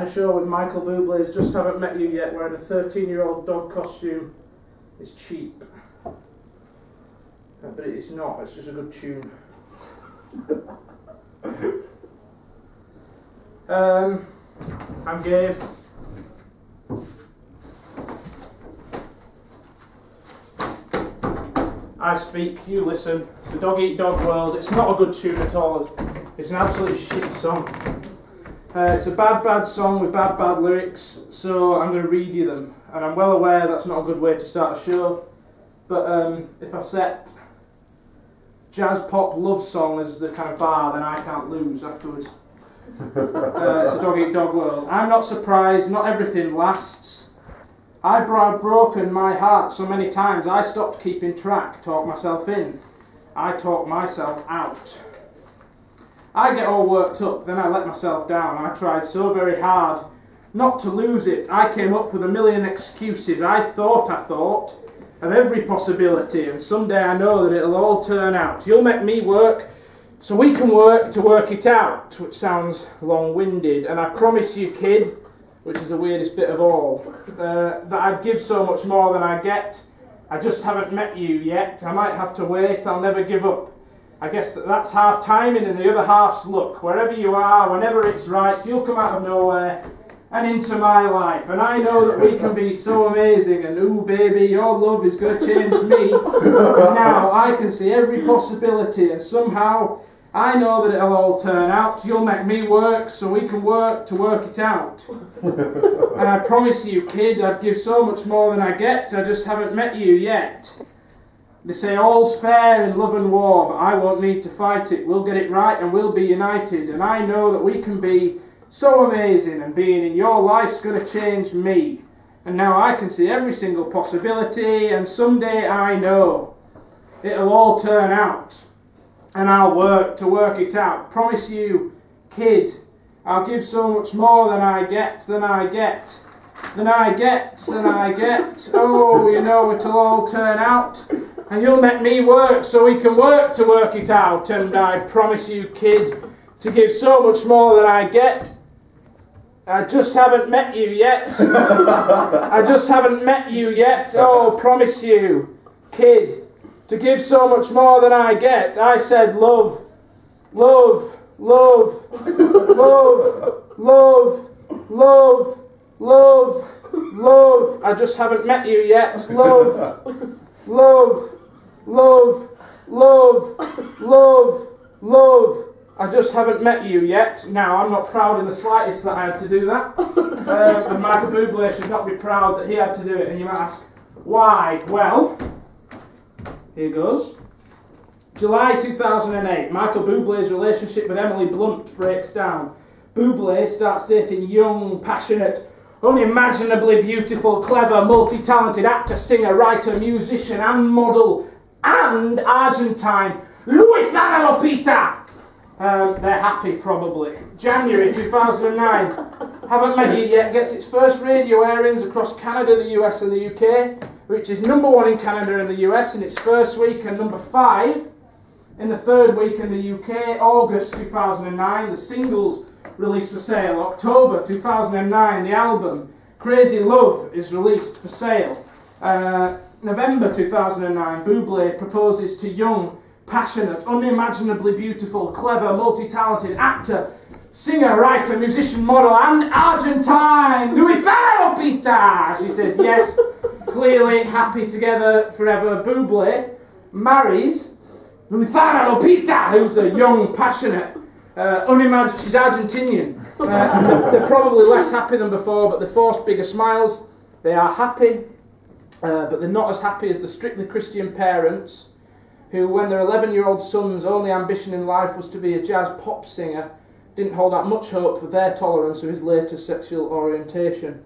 starting a show with Michael Bublé's "Just Haven't Met You Yet" wearing a 13-year-old dog costume is cheap, Uh, but it's not. It's just a good tune. um, I'm Gabe. I speak, you listen. The dog eat dog world. It's not a good tune at all. It's an absolute shit song. Uh, it's a bad, bad song with bad, bad lyrics, so I'm going to read you them. And I'm well aware that's not a good way to start a show, but um, if I set jazz pop love song as the kind of bar, then I can't lose afterwards. Uh, it's a dog eat dog world. I'm not surprised, not everything lasts. I've broken my heart so many times I stopped keeping track, talk myself in. I talk myself out. I get all worked up, then I let myself down. I tried so very hard not to lose it. I came up with a million excuses. I thought, I thought, of every possibility, and someday I know that it'll all turn out. You'll make me work so we can work to work it out, which sounds long winded. And I promise you, kid, which is the weirdest bit of all, uh, that I'd give so much more than I get. I just haven't met you yet. I might have to wait. I'll never give up. I guess that that's half timing and the other half's luck. Wherever you are, whenever it's right, you'll come out of nowhere and into my life. And I know that we can be so amazing. And ooh, baby, your love is going to change me. and now I can see every possibility, and somehow I know that it'll all turn out. You'll make me work so we can work to work it out. and I promise you, kid, I'd give so much more than I get. I just haven't met you yet. They say all's fair in love and war, but I won't need to fight it. We'll get it right and we'll be united. And I know that we can be so amazing, and being in your life's going to change me. And now I can see every single possibility, and someday I know it'll all turn out. And I'll work to work it out. Promise you, kid, I'll give so much more than I get, than I get, than I get, than I get. Oh, you know it'll all turn out. And you'll make me work so we can work to work it out. And I promise you, kid, to give so much more than I get. I just haven't met you yet. I just haven't met you yet. Oh, promise you, kid, to give so much more than I get. I said love, love, love, love, love, love, love, love. I just haven't met you yet. Love, love, love, love, love, love. I just haven't met you yet. Now, I'm not proud in the slightest that I had to do that. Um, and Michael Bublé should not be proud that he had to do it. And you might ask, why? Well, here goes. July 2008, Michael Bublé's relationship with Emily Blunt breaks down. Bublé starts dating young, passionate, unimaginably beautiful, clever, multi talented actor, singer, writer, musician, and model, and Argentine, Luisana Lopilato. Um, they're happy, probably. January 2009. Haven't Met You Yet gets its first radio airings across Canada, the US, and the UK, which is number one in Canada and the US in its first week, and number five in the third week in the UK. August 2009, the singles released for sale. October 2009, the album Crazy Love is released for sale. Uh, November 2009, Bublé proposes to young passionate, unimaginably beautiful, clever, multi talented actor, singer, writer, musician, model, and Argentine, Luisana Lopilato. She says, yes, clearly happy together forever. Bublé marries Luisana Lopilato, who's a young, passionate, uh, unimagined, she's Argentinian. Uh, they're probably less happy than before, but they force bigger smiles. They are happy, uh, but they're not as happy as the strictly Christian parents who, when their 11 year old son's only ambition in life was to be a jazz pop singer, didn't hold out much hope for their tolerance of his later sexual orientation.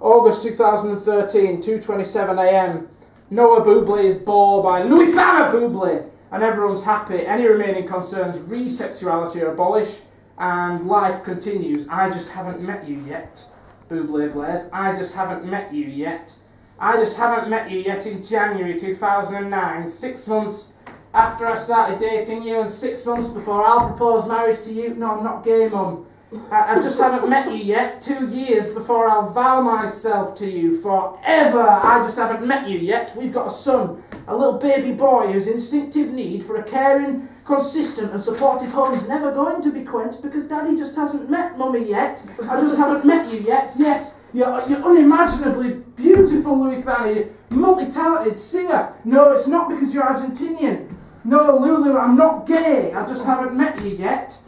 August 2013, 2.27am, Noah Bublé is bore by Luisana Bublé, and everyone's happy. Any remaining concerns re sexuality are abolished, and life continues. I just haven't met you yet, Bublé blares. I just haven't met you yet. I just haven't met you yet in January 2009, six months after I started dating you and six months before I'll propose marriage to you. No, I'm not gay, Mum. I, I just haven't met you yet. Two years before I'll vow myself to you forever. I just haven't met you yet. We've got a son, a little baby boy whose instinctive need for a caring, consistent, and supportive home is never going to be quenched because Daddy just hasn't met Mummy yet. I just haven't met you yet. Yes, you're, you're unimaginably beautiful, Luisana. You're multi-talented singer. No, it's not because you're Argentinian. No, Lulu, I'm not gay. I just haven't met you yet.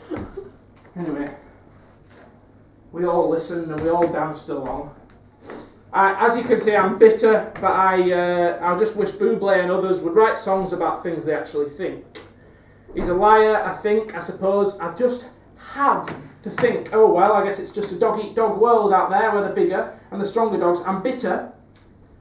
Anyway, we all listened and we all danced along. I, as you can see, I'm bitter, but I, uh, I just wish Bublé and others would write songs about things they actually think. He's a liar, I think, I suppose. I just have to think, oh well, I guess it's just a dog eat dog world out there where the bigger and the stronger dogs. I'm bitter,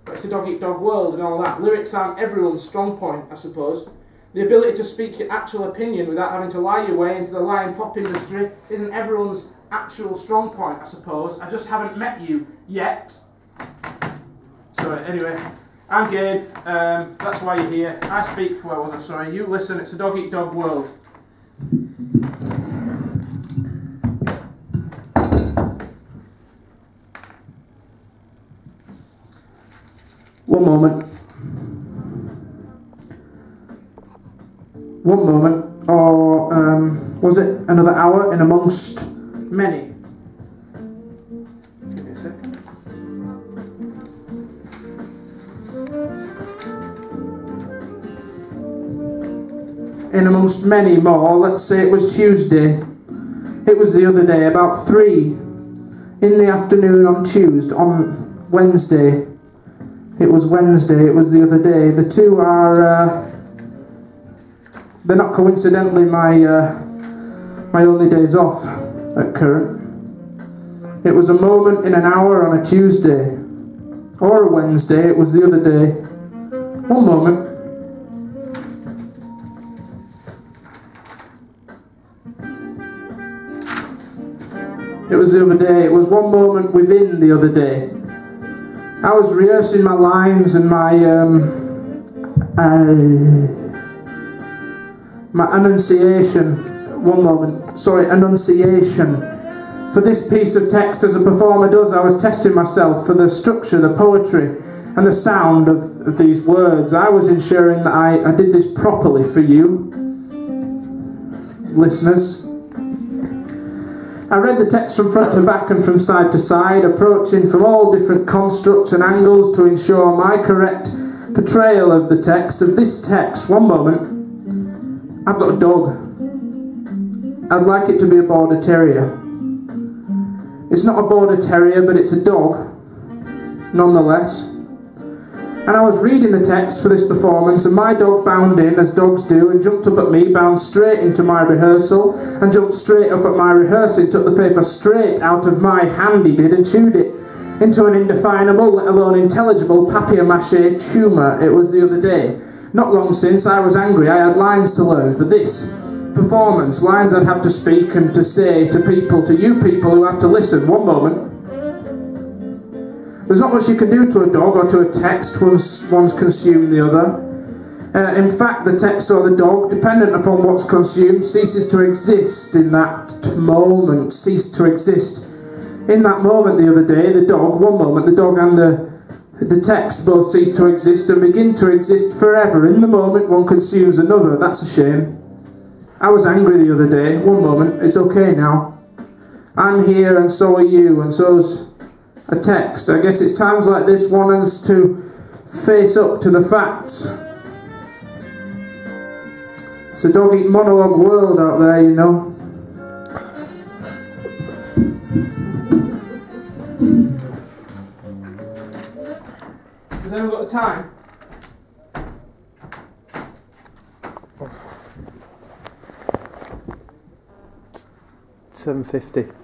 but it's a dog eat dog world and all that. Lyrics aren't everyone's strong point, I suppose. The ability to speak your actual opinion without having to lie your way into the lying pop industry isn't everyone's actual strong point, I suppose. I just haven't met you yet. So anyway, I'm Gabe. Um, that's why you're here. I speak. Where was I? Sorry. You listen. It's a dog eat dog world. One moment. One moment. Or um, was it another hour in amongst many? Give me a second. in amongst many more. Let's say it was Tuesday. It was the other day, about three in the afternoon on Tuesday, on Wednesday. It was Wednesday, it was the other day. The two are, uh, they're not coincidentally my, uh, my only days off at current. It was a moment in an hour on a Tuesday, or a Wednesday, it was the other day. One moment. It was the other day, it was one moment within the other day. I was rehearsing my lines and my um, uh, my enunciation. One moment, sorry, enunciation. For this piece of text, as a performer does, I was testing myself for the structure, the poetry, and the sound of, of these words. I was ensuring that I, I did this properly for you, listeners. I read the text from front to back and from side to side, approaching from all different constructs and angles to ensure my correct portrayal of the text, of this text. One moment. I've got a dog. I'd like it to be a border terrier. It's not a border terrier, but it's a dog, nonetheless. And I was reading the text for this performance, and my dog bound in, as dogs do, and jumped up at me, bound straight into my rehearsal, and jumped straight up at my rehearsing, took the paper straight out of my hand, he did, and chewed it into an indefinable, let alone intelligible, papier-mâché tumour. It was the other day. Not long since, I was angry, I had lines to learn for this performance, lines I'd have to speak and to say to people, to you people who have to listen. One moment. There's not much you can do to a dog or to a text once one's consumed the other. Uh, in fact, the text or the dog, dependent upon what's consumed, ceases to exist in that moment, ceased to exist. In that moment the other day, the dog, one moment, the dog and the, the text both cease to exist and begin to exist forever. In the moment one consumes another, that's a shame. I was angry the other day, one moment, it's okay now. I'm here and so are you, and so's a text. I guess it's times like this one has to face up to the facts. It's a dog eat monologue world out there, you know. Has anyone got the time? Seven fifty.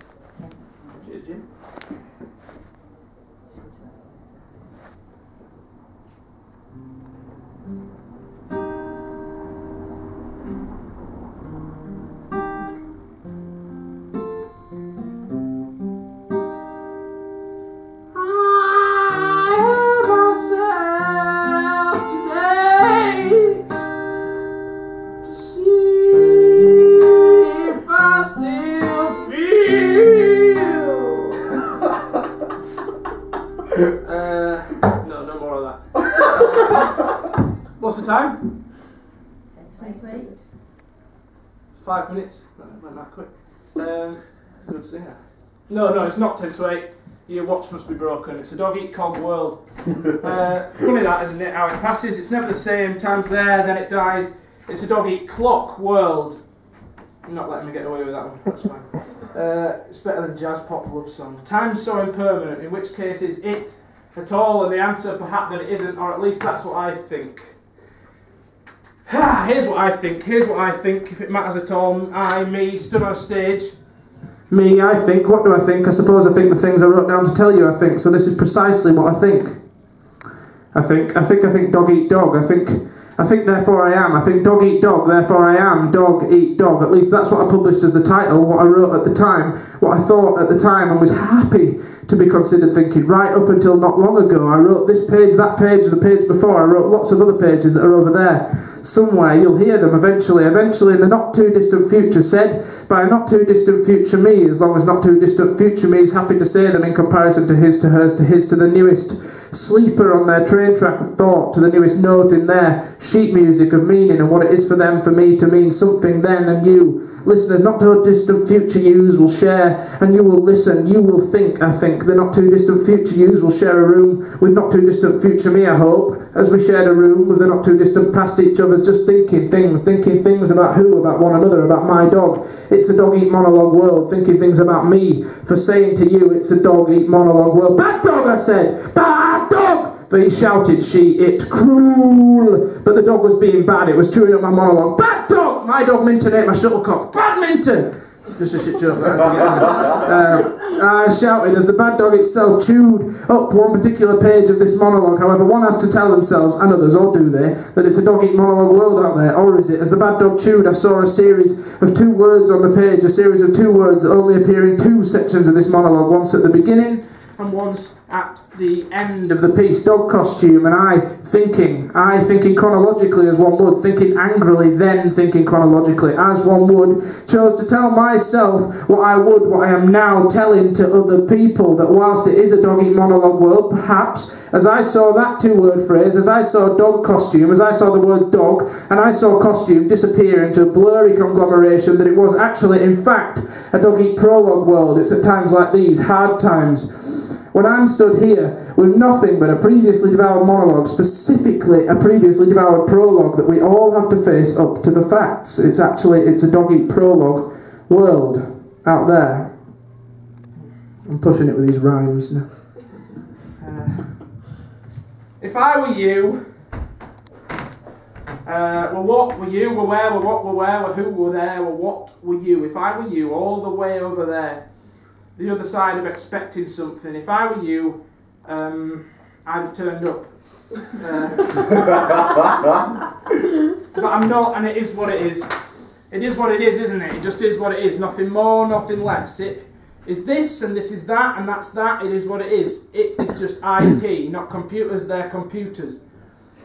Five minutes. That went that quick. Um, good singer. No, no, it's not ten to eight. Your watch must be broken. It's a dog eat cog world. Uh, funny that, isn't it? How it passes. It's never the same. Time's there, then it dies. It's a dog eat clock world. You're not letting me get away with that one. That's fine. Uh, it's better than jazz pop love song. Time's so impermanent. In which case, is it at all? And the answer, perhaps, that it isn't, or at least that's what I think. Ah, here's what I think. Here's what I think. If it matters at all, I, me, stood on stage. Me, I think. What do I think? I suppose I think the things I wrote down to tell you. I think so. This is precisely what I think. I think. I think. I think. Dog eat dog. I think. I think. Therefore I am. I think. Dog eat dog. Therefore I am. Dog eat dog. At least that's what I published as the title. What I wrote at the time. What I thought at the time, and was happy to be considered thinking. Right up until not long ago, I wrote this page, that page, the page before. I wrote lots of other pages that are over there somewhere you'll hear them eventually eventually in the not too distant future said by a not too distant future me as long as not too distant future me is happy to say them in comparison to his to hers to his to the newest Sleeper on their train track of thought to the newest note in their sheet music of meaning and what it is for them, for me to mean something then and you. Listeners, not too distant future yous will share and you will listen, you will think, I think. The not too distant future yous will share a room with not too distant future me, I hope, as we shared a room with the not too distant past each other's, just thinking things, thinking things about who, about one another, about my dog. It's a dog eat monologue world, thinking things about me, for saying to you it's a dog eat monologue world. Bad dog, I said! Bad dog! For he shouted, she, it, cruel. But the dog was being bad, it was chewing up my monologue. Bad dog! My dog Minton ate my shuttlecock. Badminton! Just a shit joke. I shouted as the bad dog itself chewed up one particular page of this monologue. However, one has to tell themselves, and others, or do they, that it's a dog eat monologue world out there, or is it? As the bad dog chewed, I saw a series of two words on the page, a series of two words that only appear in two sections of this monologue, once at the beginning and once at the end of the piece. Dog costume, and I thinking, I thinking chronologically as one would, thinking angrily, then thinking chronologically as one would, chose to tell myself what I would, what I am now telling to other people, that whilst it is a dog eat monologue world, perhaps, as I saw that two word phrase, as I saw dog costume, as I saw the words dog, and I saw costume disappear into a blurry conglomeration, that it was actually, in fact, a dog eat prologue world. It's at times like these, hard times when I'm stood here with nothing but a previously devoured monologue, specifically a previously devoured prologue that we all have to face up to the facts. It's actually it's a dog eat prologue world out there. I'm pushing it with these rhymes now. Uh, if I were you, uh, well, what were you? Were where? Were what? Were where? Were who? Were there? Were what? Were you? If I were you, all the way over there the other side of expecting something. If I were you, um, I'd have turned up. Uh, but I'm not, and it is what it is. It is what it is, isn't it? It just is what it is. Nothing more, nothing less. It is this, and this is that, and that's that. It is what it is. It is just IT, not computers. They're computers.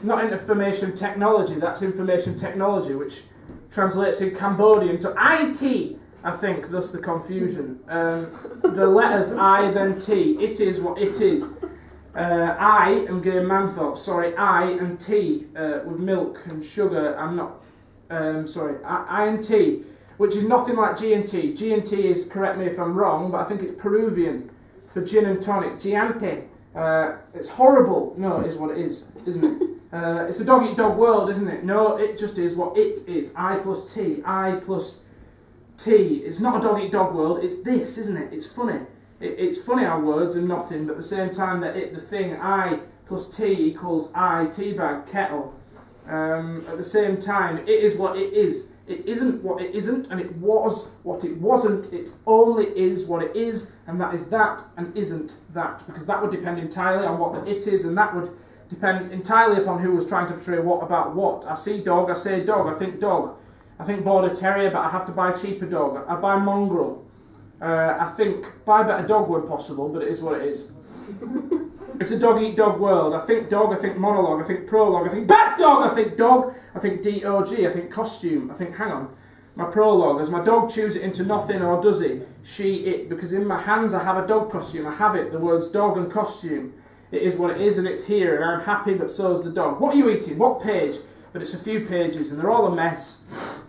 Not information technology. That's information technology, which translates in Cambodian to IT. I think, thus the confusion. Um, the letters I then T. It is what it is. Uh, I am Graham Manthorp. Sorry, I and T uh, with milk and sugar. I'm not. Um, sorry, I, I and T, which is nothing like G and T. G and T is correct me if I'm wrong, but I think it's Peruvian for gin and tonic. Giante. Uh, it's horrible. No, it is what it is, isn't it? Uh, it's a dog eat dog world, isn't it? No, it just is what it is. I plus T. I plus T. It's not a dog eat dog world. It's this, isn't it? It's funny. It, it's funny how words are nothing, but at the same time that it, the thing I plus T equals I, tea bag, kettle. Um, at the same time, it is what it is. It isn't what it isn't, and it was what it wasn't. It only is what it is, and that is that, and isn't that. Because that would depend entirely on what the it is, and that would depend entirely upon who was trying to portray what about what. I see dog, I say dog, I think dog. I think border terrier, but I have to buy a cheaper dog. I buy mongrel. Uh, I think buy a better dog when possible, but it is what it is. it's a dog eat dog world. I think dog, I think monologue, I think prologue, I think bad dog, I think dog, I think DOG, I think costume, I think hang on. My prologue, as my dog chews it into nothing or does it, she, it, because in my hands I have a dog costume, I have it, the words dog and costume. It is what it is and it's here and I'm happy but so is the dog. What are you eating? What page? But it's a few pages and they're all a mess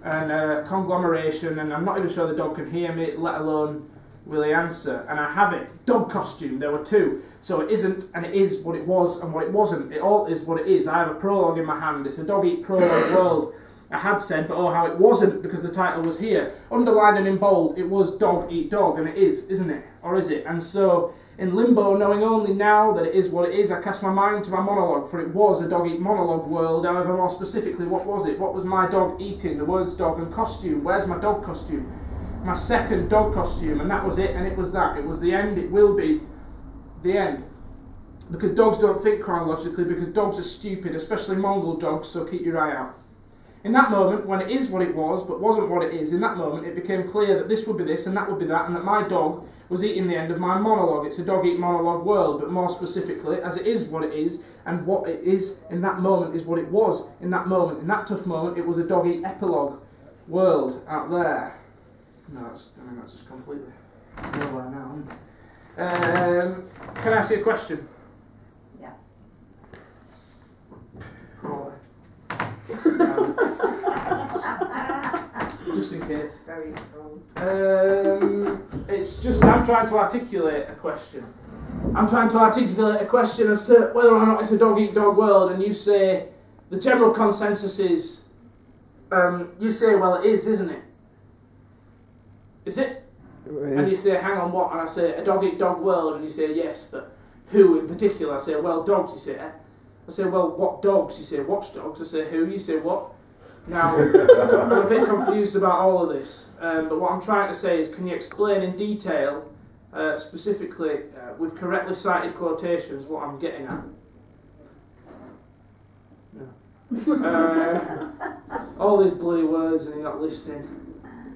and a conglomeration, and I'm not even sure the dog can hear me, let alone will he answer. And I have it. Dog costume, there were two. So it isn't, and it is what it was and what it wasn't. It all is what it is. I have a prologue in my hand. It's a dog eat prologue world. I had said, but oh, how it wasn't because the title was here. Underlined and in bold, it was dog eat dog, and it is, isn't it? Or is it? And so in limbo, knowing only now that it is what it is, I cast my mind to my monologue, for it was a dog eat monologue world. However, more specifically, what was it? What was my dog eating? The words dog and costume. Where's my dog costume? My second dog costume, and that was it, and it was that. It was the end, it will be the end. Because dogs don't think chronologically, because dogs are stupid, especially mongrel dogs, so keep your eye out. In that moment, when it is what it was, but wasn't what it is, in that moment it became clear that this would be this and that would be that, and that my dog was eating the end of my monologue. It's a dog eat monologue world, but more specifically, as it is what it is, and what it is in that moment is what it was in that moment. In that tough moment, it was a dog eat epilogue world out there. No, that's, I mean, that's just completely nowhere now. Um, can I ask you a question? Yeah. Very strong. Um, it's just I'm trying to articulate a question. I'm trying to articulate a question as to whether or not it's a dog eat dog world, and you say the general consensus is. Um, you say, well, it is, isn't it? Is it? And you say, hang on, what? And I say, a dog eat dog world, and you say, yes, but who in particular? I say, well, dogs. You say, I say, well, what dogs? You say, watchdogs. I say, who? You say, what? Now, I'm a bit confused about all of this, um, but what I'm trying to say is, can you explain in detail, uh, specifically uh, with correctly cited quotations, what I'm getting at? Uh, all these bloody words, and you're not listening.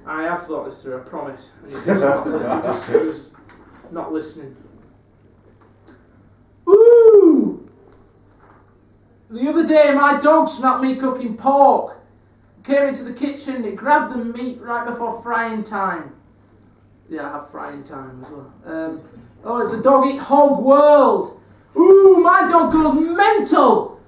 I have thought this through, I promise. And you're just not, you're just, you're just not listening. Ooh! The other day, my dog smelt me cooking pork. Came into the kitchen, it grabbed the meat right before frying time. Yeah, I have frying time as well. Um, oh, it's a dog eat hog world. Ooh, my dog goes mental.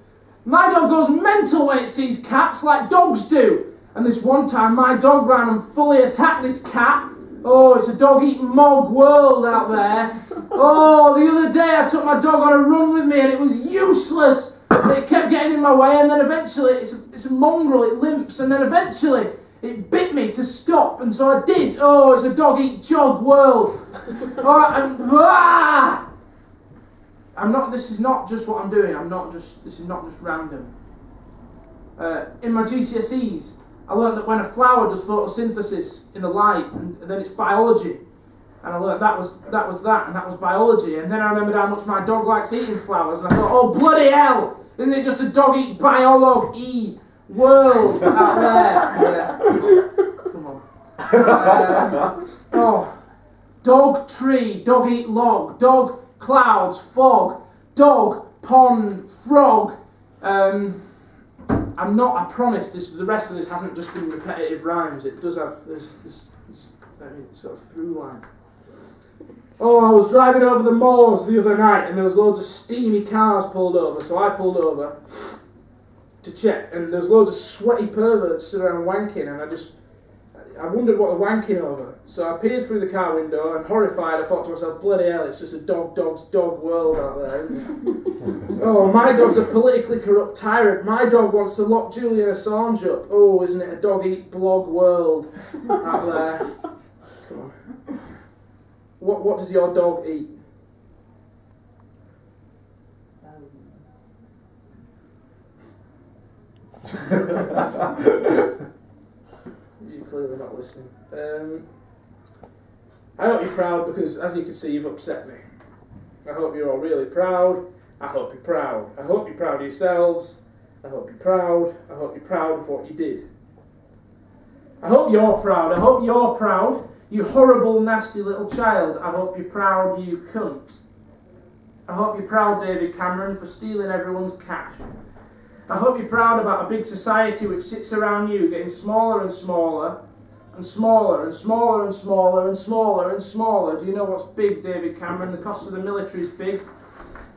My dog goes mental when it sees cats like dogs do. And this one time, my dog ran and fully attacked this cat. Oh, it's a dog eat mog world out there. Oh, the other day I took my dog on a run with me and it was useless. It kept getting in my way, and then eventually it's a, it's a mongrel, it limps, and then eventually it bit me to stop, and so I did. Oh, it's a dog eat jog world. And ah! I'm not. This is not just what I'm doing. I'm not just. This is not just random. Uh, in my GCSEs, I learned that when a flower does photosynthesis in the light, and, and then it's biology. And I learned that was that was that, and that was biology. And then I remembered how much my dog likes eating flowers, and I thought, oh bloody hell! Isn't it just a dog eat biolog e world out there? Yeah. Come on. Uh, oh, dog tree, dog eat log, dog clouds, fog, dog pond, frog. Um, I'm not. I promise. This the rest of this hasn't just been repetitive rhymes. It does have this this, this uh, sort of through line. Oh, I was driving over the moors the other night and there was loads of steamy cars pulled over, so I pulled over to check and there was loads of sweaty perverts stood around wanking and I just I wondered what they're wanking over. So I peered through the car window and horrified I thought to myself, bloody hell, it's just a dog dog's dog world out there. isn't it?" oh, my dog's a politically corrupt tyrant. My dog wants to lock Julian Assange up. Oh, isn't it a dog eat blog world out there? Come on. What what does your dog eat? You're clearly not listening. Um, I hope you're proud because, as you can see, you've upset me. I hope you're all really proud. I hope you're proud. I hope you're proud of yourselves. I hope you're proud. I hope you're proud of what you did. I hope you're proud. I hope you're proud. You horrible, nasty little child. I hope you're proud, you cunt. I hope you're proud, David Cameron, for stealing everyone's cash. I hope you're proud about a big society which sits around you getting smaller and smaller and smaller and smaller and smaller and smaller and smaller. Do you know what's big, David Cameron? The cost of the military is big.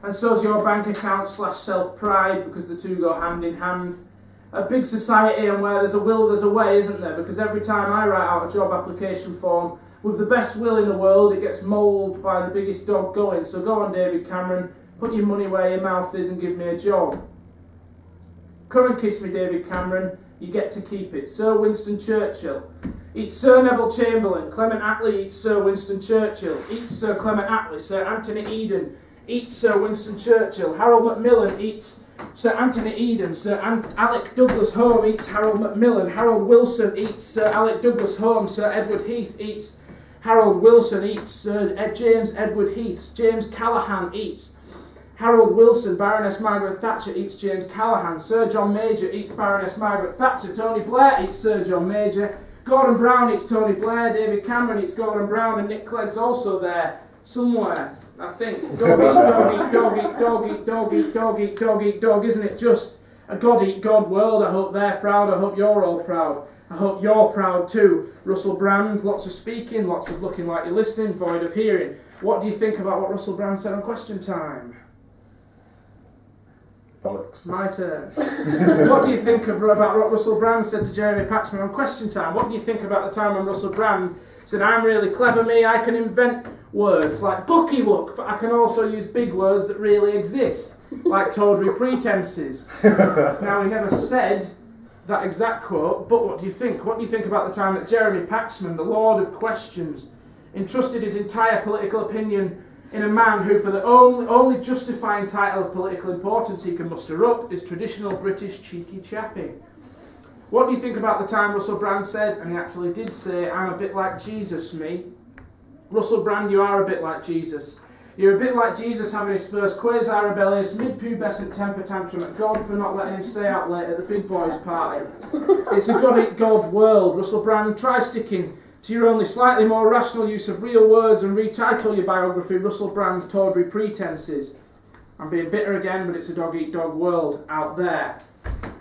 And so's your bank account slash self pride because the two go hand in hand. A big society and where there's a will, there's a way, isn't there? Because every time I write out a job application form with the best will in the world, it gets mauled by the biggest dog going. So go on, David Cameron, put your money where your mouth is and give me a job. Come and kiss me, David Cameron. You get to keep it. Sir Winston Churchill. Eat Sir Neville Chamberlain. Clement Attlee eats Sir Winston Churchill. Eat Sir Clement Attlee. Sir Anthony Eden eats Sir Winston Churchill. Harold Macmillan eats Sir Anthony Eden. Sir An- Alec Douglas Home eats Harold Macmillan. Harold Wilson eats Sir Alec Douglas Home. Sir Edward Heath eats Harold Wilson eats Sir Ed- James Edward Heath. James Callaghan eats Harold Wilson, Baroness Margaret Thatcher eats James Callaghan. Sir John Major eats Baroness Margaret Thatcher. Tony Blair eats Sir John Major. Gordon Brown eats Tony Blair. David Cameron eats Gordon Brown. And Nick Clegg's also there somewhere. I think. Dog eat, dog eat, dog eat, dog eat, dog eat, dog eat, dog dog. Isn't it just a God eat God world? I hope they're proud. I hope you're all proud. I hope you're proud too. Russell Brand, lots of speaking, lots of looking like you're listening, void of hearing. What do you think about what Russell Brand said on Question Time? Bollocks. My turn. what do you think of about what Russell Brand said to Jeremy Paxman on Question Time? What do you think about the time when Russell Brand said, "I'm really clever, me. I can invent words like buckywook, but I can also use big words that really exist, like tawdry pretenses." now he never said that exact quote, but what do you think? What do you think about the time that Jeremy Paxman, the Lord of Questions, entrusted his entire political opinion in a man who, for the only, only justifying title of political importance he can muster up, is traditional British cheeky chappy. What do you think about the time Russell Brand said, and he actually did say, I'm a bit like Jesus, me? Russell Brand, you are a bit like Jesus. You're a bit like Jesus having his first quasi rebellious, mid pubescent temper tantrum at God for not letting him stay out late at the big boys' party. It's a God eat God world. Russell Brand, try sticking to your only slightly more rational use of real words and retitle your biography Russell Brand's Tawdry Pretenses. I'm being bitter again, but it's a dog eat dog world out there.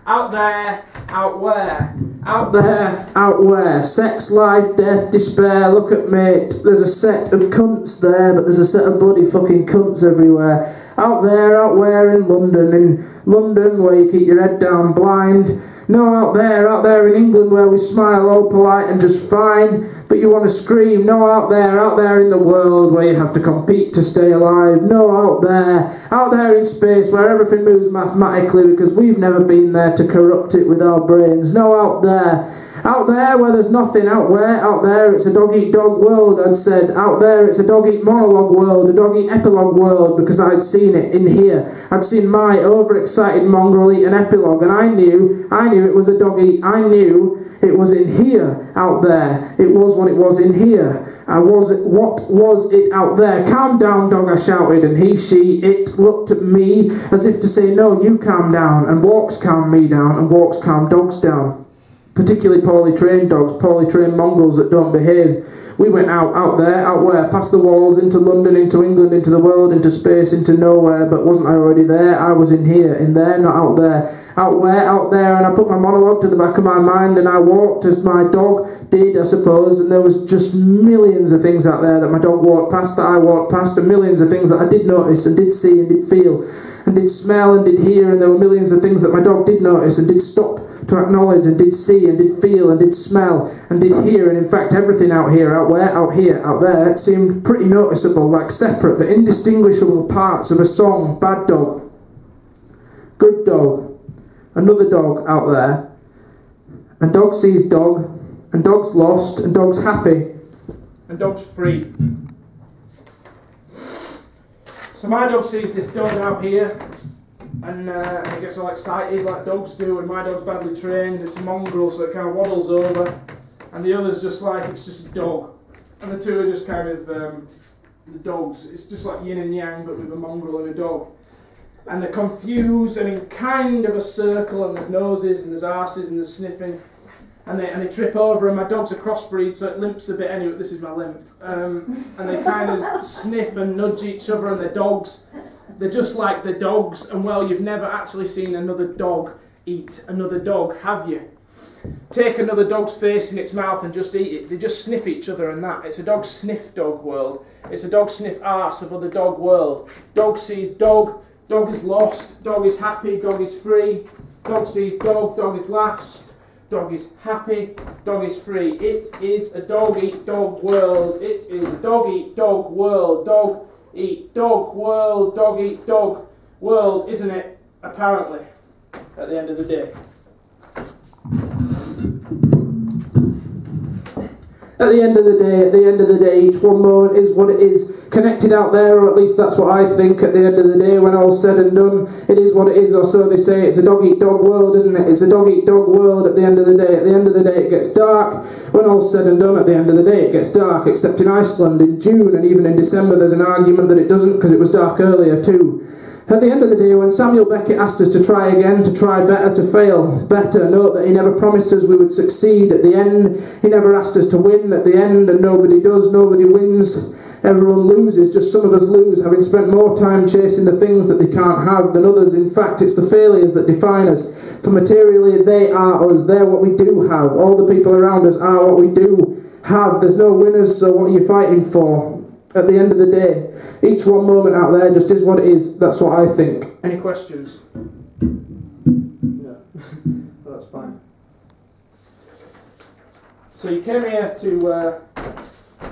Out there, out where? Out there, out where? Sex, life, death, despair. Look at me. There's a set of cunts there, but there's a set of bloody fucking cunts everywhere. Out there, out where in London? In London, where you keep your head down blind. No, out there, out there in England where we smile all polite and just fine, but you want to scream. No, out there, out there in the world where you have to compete to stay alive. No, out there, out there in space where everything moves mathematically because we've never been there to corrupt it with our brains. No, out there, out there where there's nothing. Out where, out there, it's a dog eat dog world. I'd said, out there, it's a dog eat monologue world, a dog eat epilogue world because I'd seen it in here. I'd seen my overexcited mongrel eat an epilogue, and I knew, I knew it was a dog eat. I knew it was in here, out there. It was what it was in here. I was it. What was it out there? Calm down, dog! I shouted, and he, she, it looked at me as if to say, "No, you calm down." And walks calm me down, and walks calm dogs down particularly poorly trained dogs, poorly trained mongrels that don't behave. We went out, out there, out where, past the walls, into London, into England, into the world, into space, into nowhere. But wasn't I already there? I was in here, in there, not out there. Out where, out there, and I put my monologue to the back of my mind, and I walked as my dog did, I suppose. And there was just millions of things out there that my dog walked past, that I walked past, and millions of things that I did notice and did see and did feel and did smell and did hear, and there were millions of things that my dog did notice and did stop to acknowledge and did see and did feel and did smell and did hear, and in fact everything out here, out where, out here, out there, seemed pretty noticeable, like separate but indistinguishable parts of a song. Bad dog, good dog, another dog out there, and dog sees dog, and dog's lost, and dog's happy, and dog's free. So my dog sees this dog out here, and uh, he gets all excited like dogs do. And my dog's badly trained; it's a mongrel, so it kind of waddles over, and the other's just like it's just a dog, and the two are just kind of um, the dogs. It's just like yin and yang, but with a mongrel and a dog. And they're confused and in kind of a circle, and there's noses and there's arses and there's sniffing and they, and they trip over, and my dog's a crossbreed, so it limps a bit anyway. This is my limp. Um, and they kind of sniff and nudge each other, and they're dogs. They're just like the dogs, and well, you've never actually seen another dog eat another dog, have you? Take another dog's face in its mouth and just eat it. They just sniff each other and that. It's a dog sniff dog world. It's a dog sniff arse of other dog world. Dog sees dog, dog is lost, dog is happy, dog is free. Dog sees dog, dog is lost. Dog is happy, dog is free. It is a dog eat dog world. It is a dog eat dog world. Dog eat dog world. Dog eat dog world, isn't it? Apparently, at the end of the day. At the end of the day, at the end of the day, each one moment is what it is, connected out there, or at least that's what I think at the end of the day, when all's said and done, it is what it is, or so they say. It's a dog eat dog world, isn't it? It's a dog eat dog world at the end of the day. At the end of the day, it gets dark. When all's said and done, at the end of the day, it gets dark, except in Iceland in June and even in December, there's an argument that it doesn't because it was dark earlier too. At the end of the day, when Samuel Beckett asked us to try again, to try better, to fail better, note that he never promised us we would succeed. At the end, he never asked us to win. At the end, and nobody does, nobody wins. Everyone loses, just some of us lose, having spent more time chasing the things that they can't have than others. In fact, it's the failures that define us. For materially, they are us. They're what we do have. All the people around us are what we do have. There's no winners, so what are you fighting for? at the end of the day, each one moment out there just is what it is. That's what I think. Any questions? No. well, that's fine. So you came here to uh,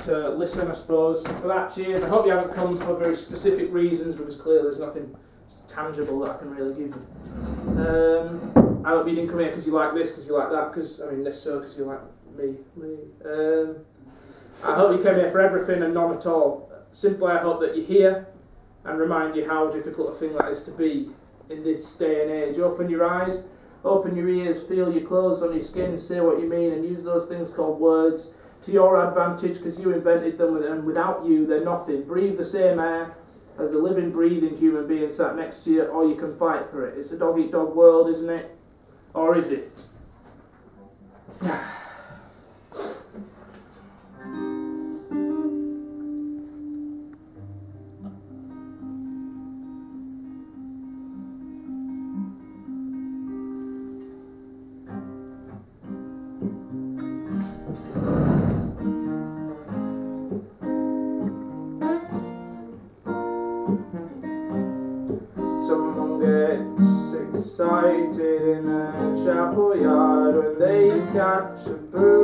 to listen, I suppose. For that, cheers. I hope you haven't come for very specific reasons because clearly there's nothing tangible that I can really give you. Um, I hope you didn't come here because you like this, because you like that, because I mean this, so because you like me. me. Um, I hope you came here for everything and none at all. Simply, I hope that you're here and remind you how difficult a thing that is to be in this day and age. Open your eyes, open your ears, feel your clothes on your skin, say what you mean, and use those things called words to your advantage because you invented them and without you they're nothing. Breathe the same air as the living, breathing human being sat next to you, or you can fight for it. It's a dog eat dog world, isn't it? Or is it? A chapel yard when they catch a bouquet.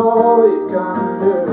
All you can do.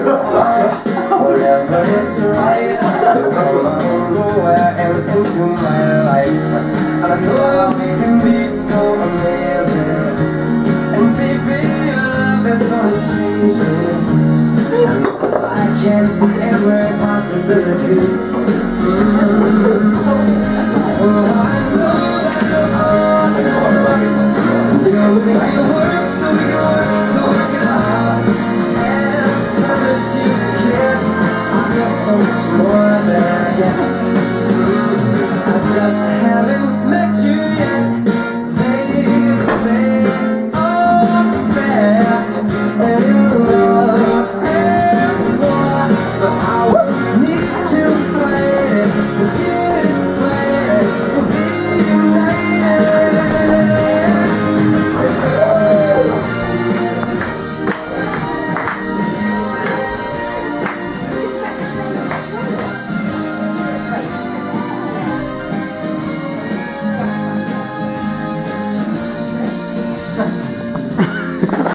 Wherever it's right, you come out of nowhere and into my life. And I know we can be so amazing. And baby, your love is gonna change it. And I can see every possibility. Mm. So I know that you're on Because we can. I